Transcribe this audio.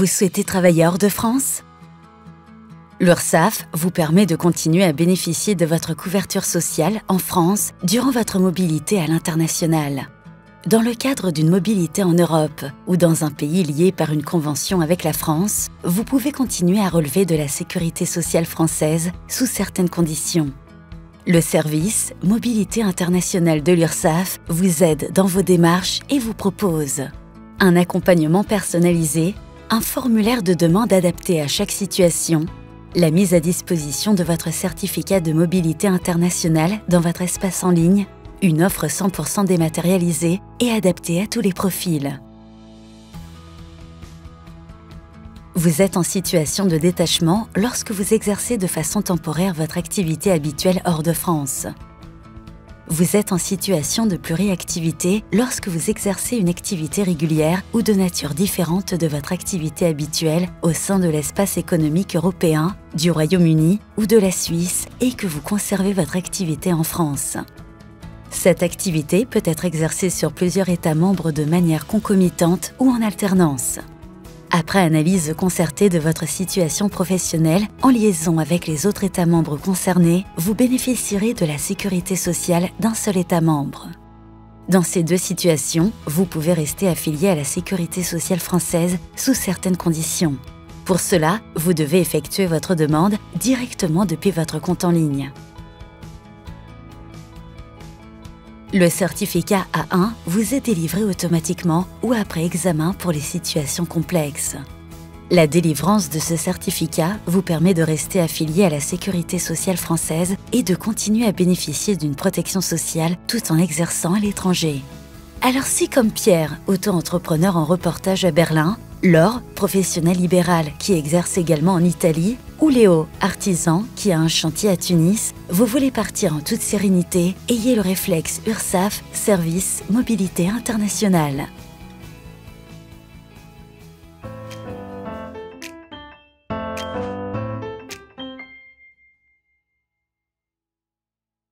Vous souhaitez travailler hors de France? L'URSSAF vous permet de continuer à bénéficier de votre couverture sociale en France durant votre mobilité à l'international. Dans le cadre d'une mobilité en Europe ou dans un pays lié par une convention avec la France, vous pouvez continuer à relever de la sécurité sociale française sous certaines conditions. Le service Mobilité internationale de l'URSSAF vous aide dans vos démarches et vous propose un accompagnement personnalisé, un formulaire de demande adapté à chaque situation, la mise à disposition de votre certificat de mobilité internationale dans votre espace en ligne, une offre 100% dématérialisée et adaptée à tous les profils. Vous êtes en situation de détachement lorsque vous exercez de façon temporaire votre activité habituelle hors de France. Vous êtes en situation de pluriactivité lorsque vous exercez une activité régulière ou de nature différente de votre activité habituelle au sein de l'espace économique européen, du Royaume-Uni ou de la Suisse et que vous conservez votre activité en France. Cette activité peut être exercée sur plusieurs États membres de manière concomitante ou en alternance. Après analyse concertée de votre situation professionnelle en liaison avec les autres États membres concernés, vous bénéficierez de la sécurité sociale d'un seul État membre. Dans ces deux situations, vous pouvez rester affilié à la sécurité sociale française sous certaines conditions. Pour cela, vous devez effectuer votre demande directement depuis votre compte en ligne. Le certificat A1 vous est délivré automatiquement ou après examen pour les situations complexes. La délivrance de ce certificat vous permet de rester affilié à la sécurité sociale française et de continuer à bénéficier d'une protection sociale tout en exerçant à l'étranger. Alors si comme Pierre, auto-entrepreneur en reportage à Berlin, Laure, professionnelle libérale qui exerce également en Italie, ou Léo, artisan qui a un chantier à Tunis, vous voulez partir en toute sérénité, ayez le réflexe URSAF, service mobilité internationale.